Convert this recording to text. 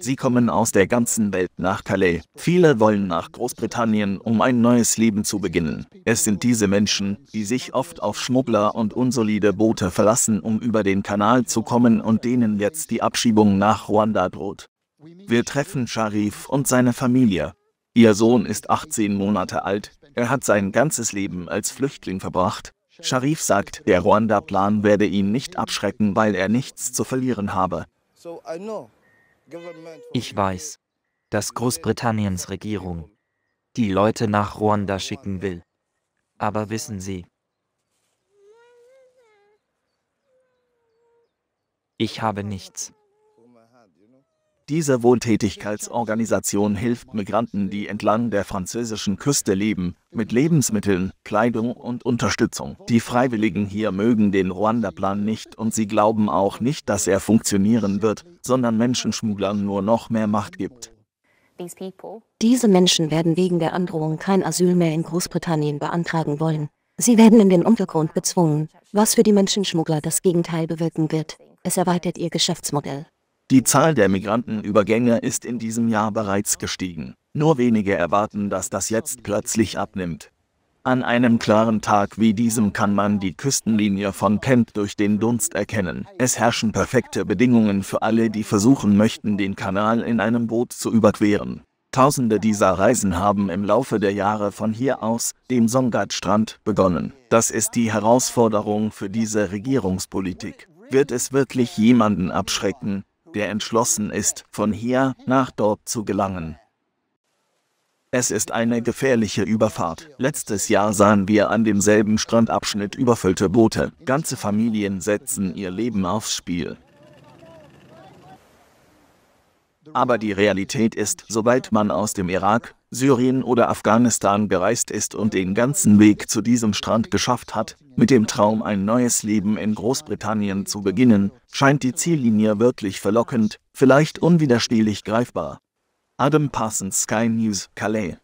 Sie kommen aus der ganzen Welt nach Calais. Viele wollen nach Großbritannien, um ein neues Leben zu beginnen. Es sind diese Menschen, die sich oft auf Schmuggler und unsolide Boote verlassen, um über den Kanal zu kommen und denen jetzt die Abschiebung nach Ruanda droht. Wir treffen Sharif und seine Familie. Ihr Sohn ist 18 Monate alt. Er hat sein ganzes Leben als Flüchtling verbracht. Sharif sagt, der Ruanda-Plan werde ihn nicht abschrecken, weil er nichts zu verlieren habe. Ich weiß, dass Großbritanniens Regierung die Leute nach Ruanda schicken will. Aber wissen Sie, ich habe nichts. Diese Wohltätigkeitsorganisation hilft Migranten, die entlang der französischen Küste leben, mit Lebensmitteln, Kleidung und Unterstützung. Die Freiwilligen hier mögen den Ruanda-Plan nicht und sie glauben auch nicht, dass er funktionieren wird, sondern Menschenschmugglern nur noch mehr Macht gibt. Diese Menschen werden wegen der Androhung kein Asyl mehr in Großbritannien beantragen wollen. Sie werden in den Untergrund gezwungen, was für die Menschenschmuggler das Gegenteil bewirken wird. Es erweitert ihr Geschäftsmodell. Die Zahl der Migrantenübergänge ist in diesem Jahr bereits gestiegen. Nur wenige erwarten, dass das jetzt plötzlich abnimmt. An einem klaren Tag wie diesem kann man die Küstenlinie von Kent durch den Dunst erkennen. Es herrschen perfekte Bedingungen für alle, die versuchen möchten, den Kanal in einem Boot zu überqueren. Tausende dieser Reisen haben im Laufe der Jahre von hier aus, dem Songat-Strand, begonnen. Das ist die Herausforderung für diese Regierungspolitik. Wird es wirklich jemanden abschrecken, der entschlossen ist, von hier nach dort zu gelangen. Es ist eine gefährliche Überfahrt. Letztes Jahr sahen wir an demselben Strandabschnitt überfüllte Boote. Ganze Familien setzen ihr Leben aufs Spiel. Aber die Realität ist, sobald man aus dem Irak, Syrien oder Afghanistan gereist ist und den ganzen Weg zu diesem Strand geschafft hat, mit dem Traum, ein neues Leben in Großbritannien zu beginnen, scheint die Ziellinie wirklich verlockend, vielleicht unwiderstehlich greifbar. Adam Parsons Sky News, Calais